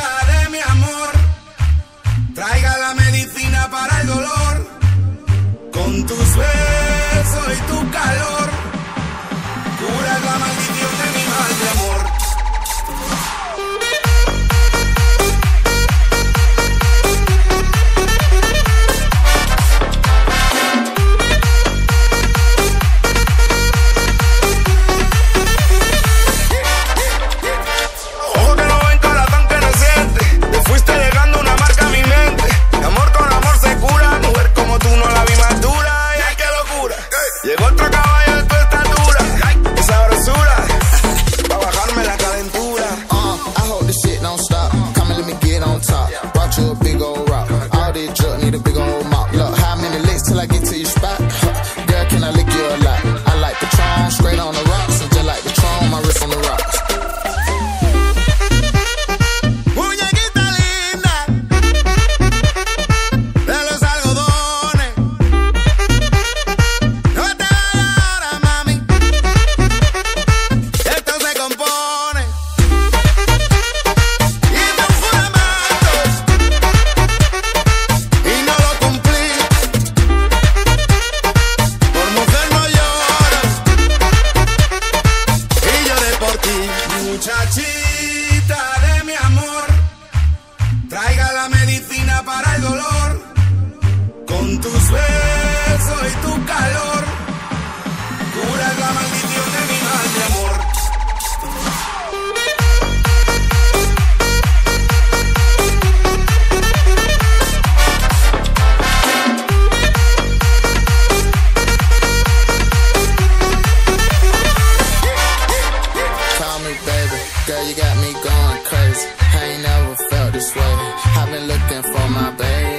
de mi amor. Traiga la medicina para el dolor. Con tus besos y tu calor. Cura la tus besos y tu calor la maldición de mi mal de amor. Call me baby, girl you got me going crazy. I ain't never felt this way. I've been looking for my baby